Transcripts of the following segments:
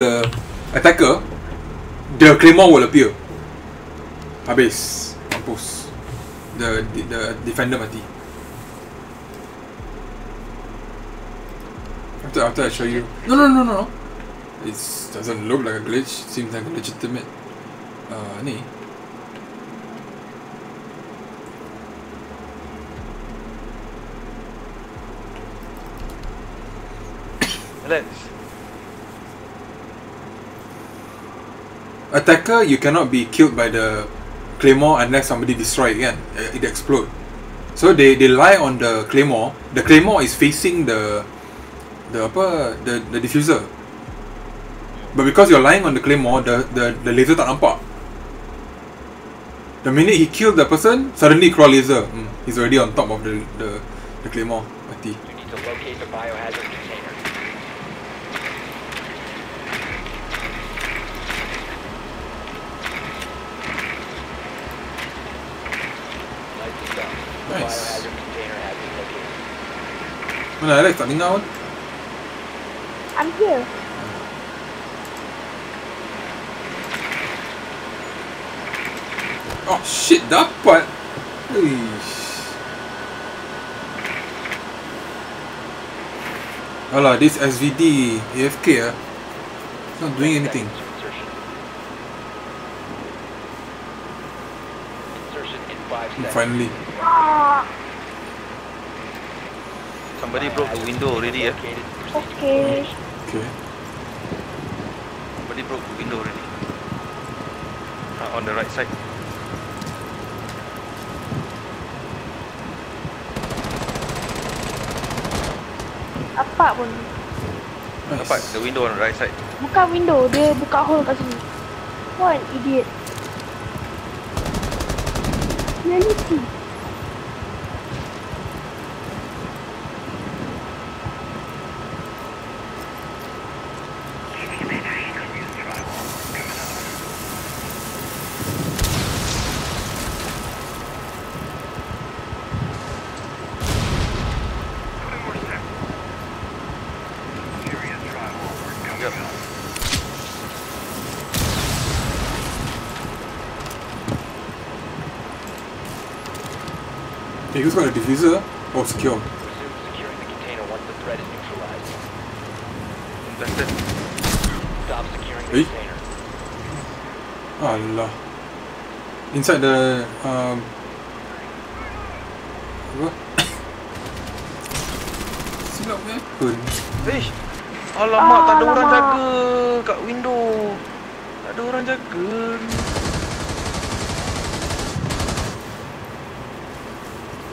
the attacker, the claymore will appear. Habis. Mampus. The, the, the defender mati. After, after I show you. No, no, no, no. It doesn't look like a glitch. Seems like a legitimate. Uh, ni. Alex. Attacker, you cannot be killed by the claymore unless somebody destroy it, kan? Uh, It explode. So they they lie on the claymore. The claymore is facing the the apa the the diffuser. But because you're lying on the claymore, the the the laser tak nampak. The minute he killed the person, suddenly keluar laser. Hmm, he's already on top of the the the claymore. Mati. You need to locate the biohazard I'm here. Oh shit, that part! Eesh. Hala, this SVD AFK ah. It's not doing anything. And finally. Somebody broke the window already, eh? Located. okay. Okay. Somebody broke the window already. Uh, on the right side. Apa pun. Nice. Dapat the window on the right side. Bukan window, dia buka hole kat sini. What an idiot. Reality. Okay, who's got a diffuser? Oh, secure. Resume securing the container once the threat is neutralized. Contested. Stop securing the container. Alah. Inside the um apa? Silap weapon. Eh, alamak tak ada orang Alamak. jaga kat window. Tak ada orang jaga.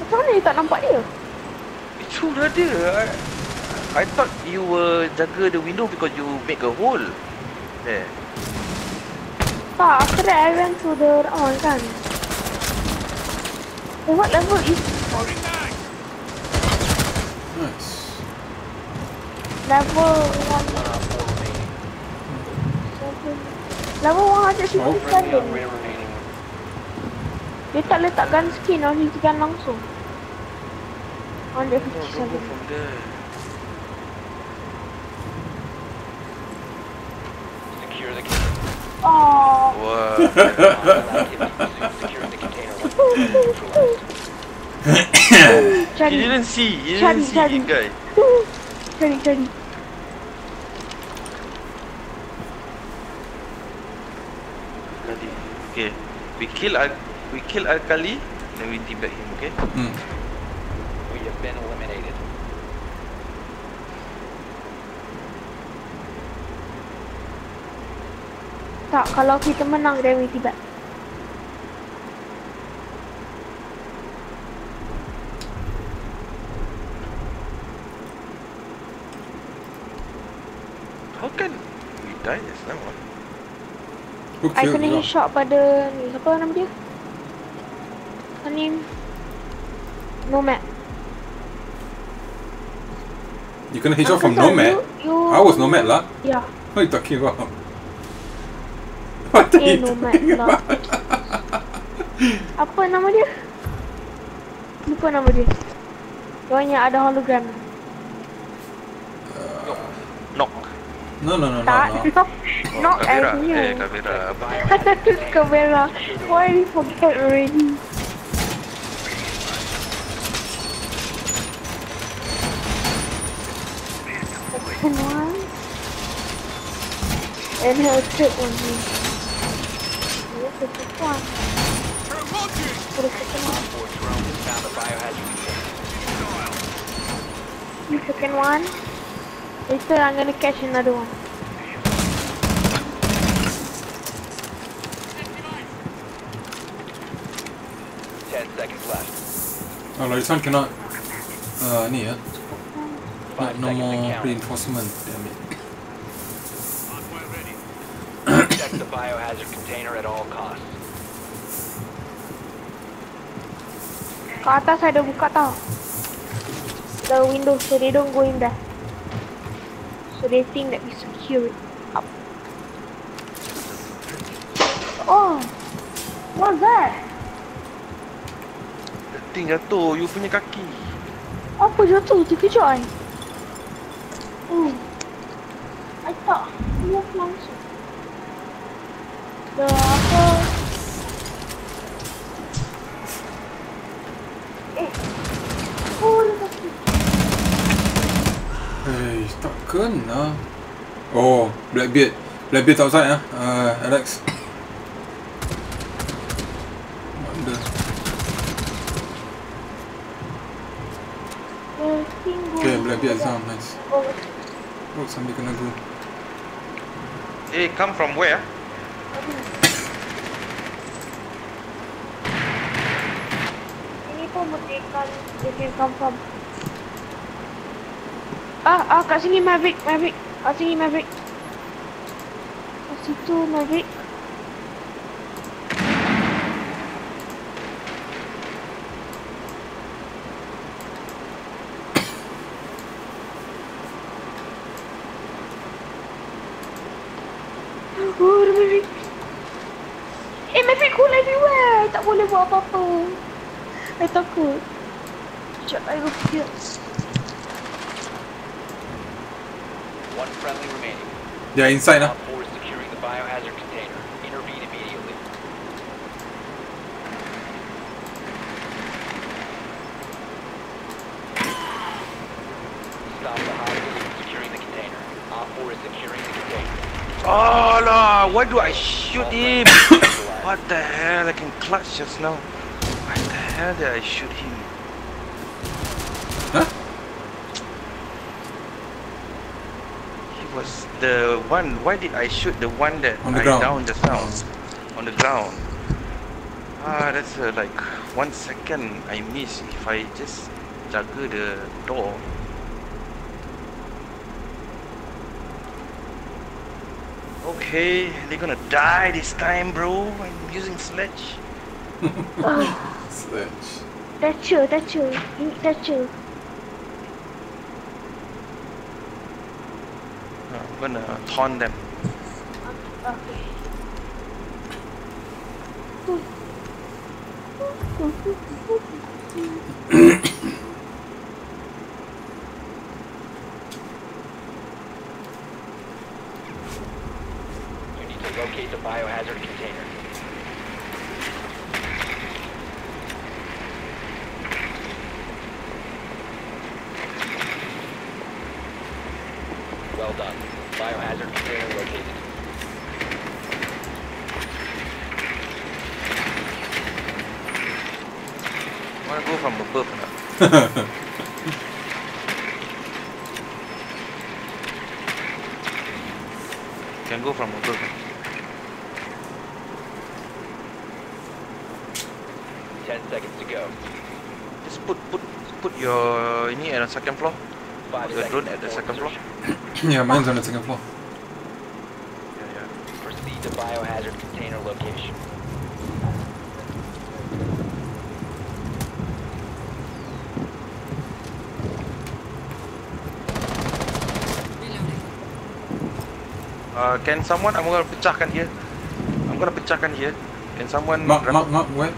Macam mana you tak nampak dia? Itu dah dia. I, I thought you were jaga the window because you make a hole. Eh, Tak, after that I went to the one kan. Eh, what level is Nice. level 1 One on four remaining. Level Oh. 157 Friendly operator remaining. Dia tak letak gun skin his gun langsung 157. Secure the. Oh. What? Secure the container. Charlie. You didn't see. You Charlie, didn't see Charlie. guy. Charlie, Charlie. Okay, we kill Al we kill Al Kali, then we tibet him. Okay. Mm. Been eliminated. Tak, kalau kita menang then we tiba How can we die just now? I kena you? headshot pada ni Siapa nama dia? Her name Nomad You kena headshot from Nomad? you, you I was Nomad lah. Ya What are you talking about? What are Eh you Nomad talking pula about? Apa nama dia? Lupa nama dia Yang ada hologram Knock. No, no, no, no, Tak, no. not, not kamera. as you. Eh, kamera. Kamera. Why did you forget already? Second one. And he'll sit on me. This is the fun. What the second one. You took in one. He said I'm gonna catch another one. Ten seconds left. Alright, tank cannot. Uh, near. Five No more reinforcement. Damn it. Protect the biohazard container at all costs. Kat atas ada buka tau. The window so they don't go in there. So they think that we secure it up. Oh, what's that? Ting jatuh, you punya kaki. Apa jatuh? Terkejut I. Mm. Ito, move lang siya. So, ako... Eh. eh oh, nakakita. Hey, stop gun na. Oh, Blackbeard. Blackbeard outside, huh? Uh, Alex. What Wonder. Okay, Blackbeard is nice. Oh, sambil kena go. Eh, come from where? Ini pun merdeka They can come from Ah, ah kat sini Maverick, Maverick Kat sini Maverick Kat situ Maverick everywhere Tak boleh buat apa-apa I takut Sekejap, I go here One friendly remaining. They are inside ah. Op 4 is securing the biohazard container. Intervene immediately. Stop the hostiles from securing the container. Op 4 is securing the container. Oh lah, why do I shoot him? What the hell? I can clutch just now. Why the hell did I shoot him? Huh? He was the one. Why did I shoot the one that On the I ground. down just now? On the ground. Ah, that's uh, like one second I miss if I just jaga the door. Okay, they're gonna die this time, bro. I'm using sledge. oh, Sledge. Thatcher, Thatcher You need Thatcher Uh, I'm gonna taunt them. Okay You need to locate the biohazard container. Well done. Biohazard container located. Wanna go from above or put put put your ini at the second floor. Your seconds drone at the second floor. yeah, mine's on the second floor. Yeah, yeah. Proceed to biohazard container location. Uh, can someone? I'm gonna pecahkan here. I'm gonna pecahkan here. Can someone? Mark, grab- mark, mark, where?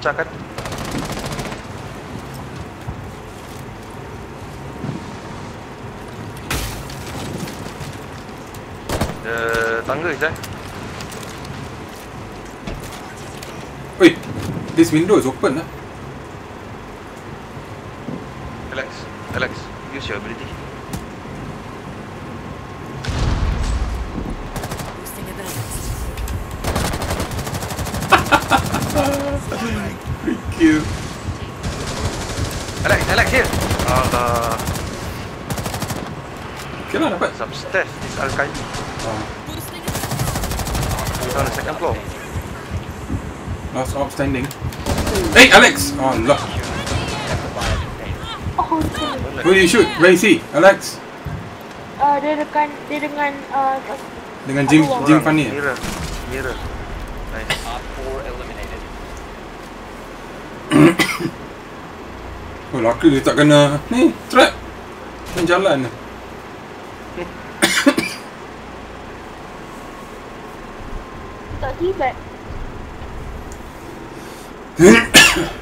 Pecahkan? The tangga there. Wait, this window is open lah. Alex, Alex, use your ability. Thank you. Alex, Alex here. Allah, Okay lah stairs. This Al Qaeda. Oh, He's on the second floor. last outstanding. Hey Alex! Oh lah. Oh. Who you shoot? Where is he? Alex? Uh, dia dekat dia dengan uh, Dengan Jim. Jim Orang, Fanny? Mirror, mirror. Nice. Op 4 eliminated. Oh laka dia tak kena Ni trap Main jalan tibat.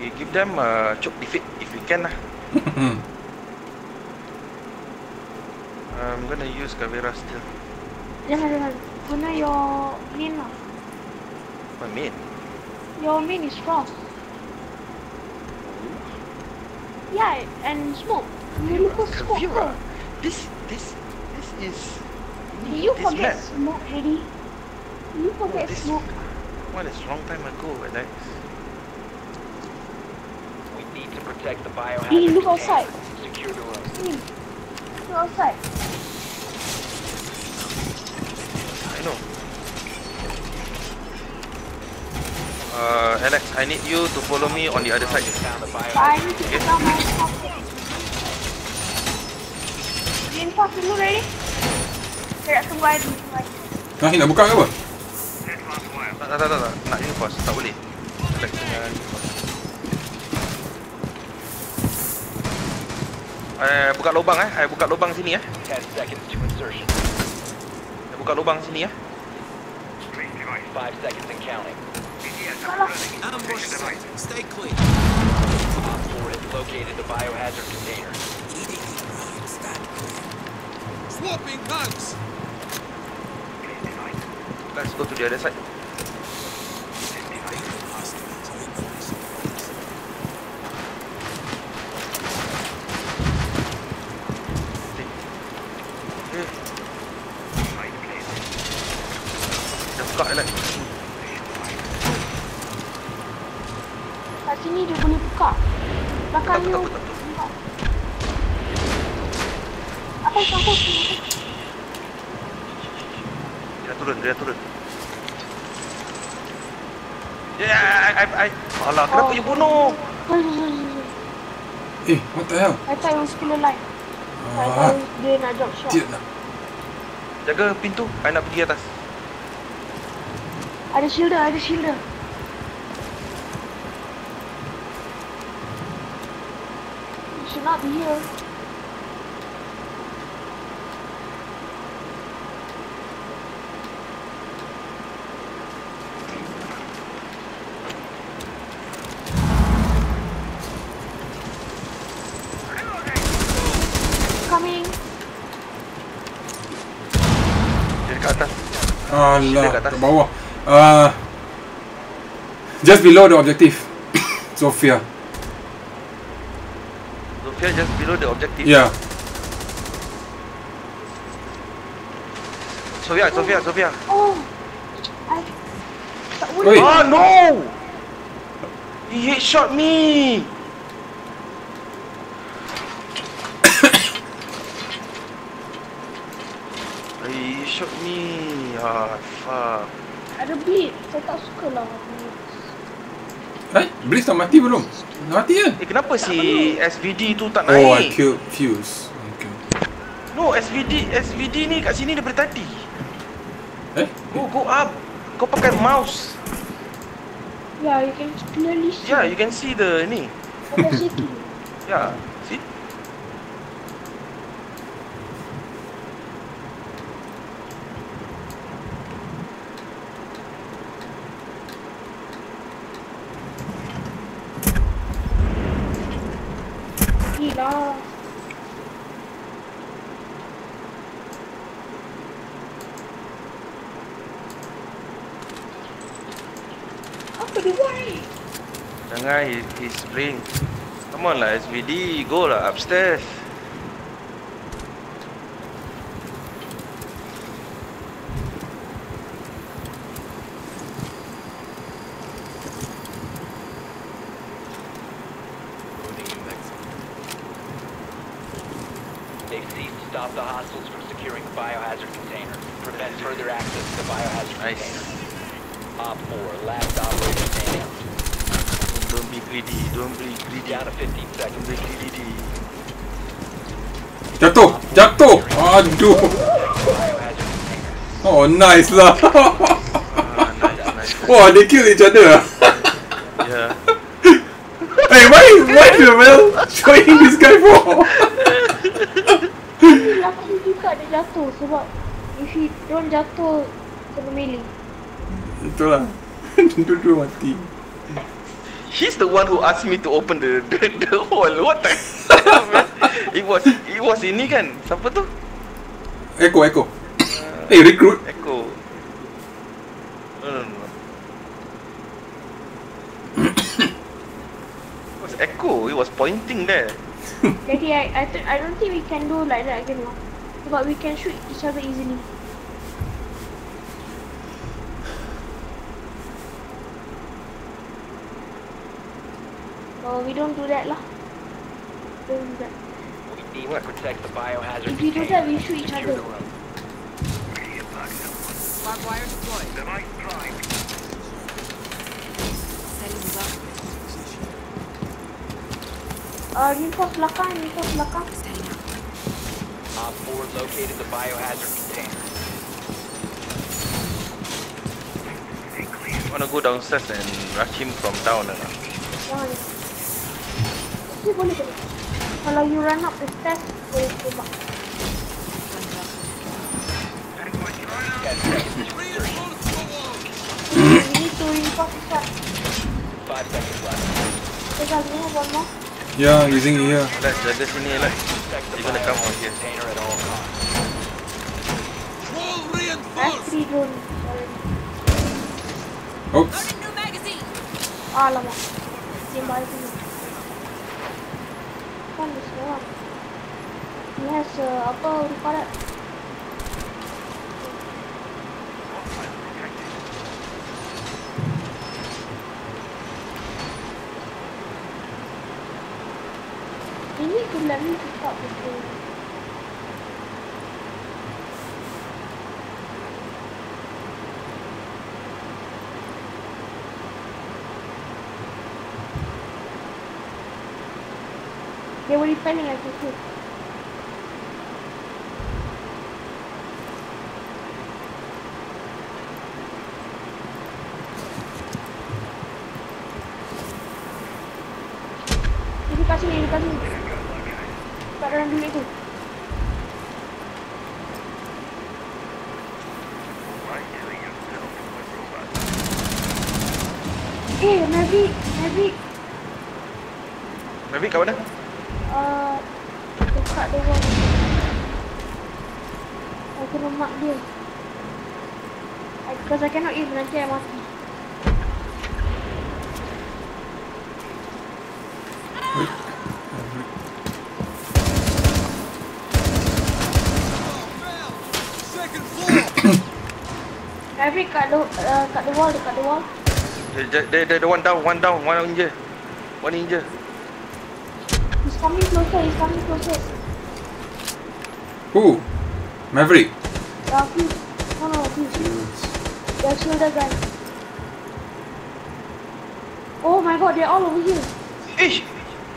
We give them uh, choke defeat if we can lah. I'm gonna use Kavera still. Jangan jangan. Guna your main lah. My main. Your main is frost. Yeah, and smoke. You look for smoke. Kavera. huh? This, this, this is. Did you this forget map. smoke already? Did you forget this- smoke? What is long time ago, Alex? We need to protect the biohazard Hey, look container. outside. Secure the room. Sini. Look outside. I know. Uh, Alex, I need you to follow me on the other side. Found the I biohazard. need to put down my stuff. Reinforce dulu ready? Saya nak tunggu air dulu. tunggu air. Nah, nak buka ke apa? Tak, tak, tak, tak, tak. Nak reinforce, tak boleh. Alex dengan Eh, buka lubang eh. I buka lubang sini eh. 10 seconds to insertion. I buka lubang sini eh. 5 seconds and counting. Ambush. Stay clear. Op 4 has located the biohazard container. Swapping guns. Let's go to the other side. Dah buka Alex. Kat sini dia boleh buka. Belakang. Apa yang turun, dia turun. Ya, yeah, I, I, I. Alah, kenapa Oh. you bunuh? Eh, what the hell? I thought you was still alive. I Ah, thought dia nak drop shot. Tidak nak Jaga pintu, I nak pergi atas. Ada shielder, ada shielder. You should not be here. Coming. Dia dekat atas. Alah, kat atas. kat bawah uh, Just below the objective Sofia Sofia just below the objective. Yeah Sofia, Sofia, Sofia. Oh. I tak Oi. boleh. Oh no! He headshot me! He shot me. Ah, fuck. Ada bleed. Saya tak suka lah. Eh, Blitz tak mati belum? Dah mati kan? Eh, kenapa si SVD tu tak Oh, I naik? killed Fuse okay. No, SVD, SVD ni kat sini daripada tadi. Eh? Go, go up. Kau pakai mouse. Yeah, you can clearly see. Yeah, you can see the ni. Shaking. Yeah, He's playing. Come on lah, SVD. Go lah upstairs. They've ceased to stop the hostiles from securing the biohazard container. Prevent further access to the biohazard Nice. container. Op 4, last. Don't be greedy. Don't be greedy. Down to 15 Don't seconds. be greedy. Jatuh! Jatuh! Aduh! Oh, nice lah. Ah. Wah, they kill each other. ah. Yeah. hey, why, why the hell showing this guy for? Aku juga dia jatuh sebab if he don't jatuh kena melee. Itulah. Dua-dua mati. He's the one who asked me to open the the, the hole. What the hell. It was it was ini kan? Siapa tu? Echo, echo. Hey, recruit. Echo. No, no, no. it was Echo. It was pointing there. Jadi I I, th- I don't think we can do like that again lah. Sebab we can shoot each other easily. Oh, we don't do that lah. Don't do that. We need to protect the biohazard If we do that, we shoot each Secure other. the room. Uh, reinforce belakang, reinforce belakang. Op 4 located the biohazard container. Wanna go downstairs and rush him from down or not? Jangan. Tapi boleh boleh. Kalau you run up the stairs, boleh tembak. 10 seconds to insertion. We need to reinforce this one. 5 seconds left. Tegal, you one more. Yeah, using it here. Let's jaga sini lah. You're gonna come here. at all costs. Wall I have reinforced. three drones already. Oops. Ah, lama. Tembak seorang. He has uh, apa, let me pick up the thing. Defending us too. Dia dekat sini, dia dekat sini. Kat dalam bilik tu. Eh, Maverick, Maverick. Maverick kat mana? Uh, dekat dia wall. I kena mark dia. I, because I cannot aim nanti I mati. Maverick kat the, uh, kat the wall, dekat the wall. Dia dia dia one down, one down, one inje. One inje. Coming closer, he's coming closer. Who? Maverick. Uh, Fuse. No, no, Fuse. The shoulder guy. Oh my god, they're all over here. Ish.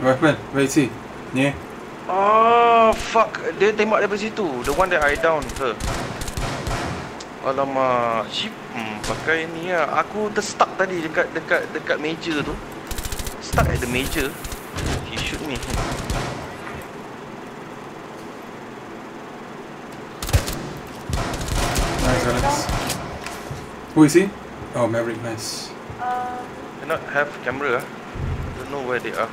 What happened? Where is he? Ni. Oh fuck, dia tembak daripada situ. The one that I down her. Alamak, ship hmm, pakai ni lah. Aku terstuck tadi dekat dekat dekat meja tu. Stuck at the meja. He shoot me. Nice, Alex. Who is he? Oh, Maverick. Nice. Uh, Cannot have camera ah. Don't know where they are.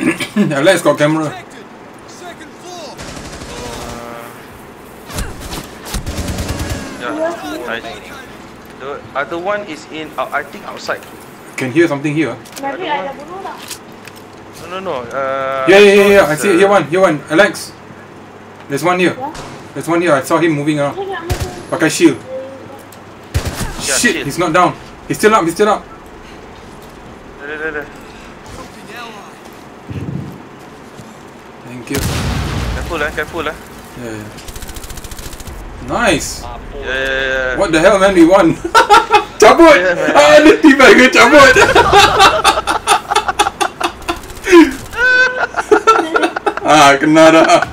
Alex got camera. Detected. Second floor. Yeah, nice. The other one is in, uh, I think outside. Can hear something here. Nabi ada bunuh tak? No, no, no. Uh, Yeah, yeah, yeah, yeah. I see it. uh, Here one, here one. Alex. There's one here. Ya. There's one here. I saw him moving around. Saya nak masuk. Pakai shield. Yeah, Shit, shield. he's not down. He's still up. He's still up. Thank you. Careful lah, careful lah. Yeah. yeah. Nice. Op 4 Yeah, yeah, yeah. What the hell, man? We won. cabut. Yeah, man. ah, dia tiba ke cabut. Ah, kena dah.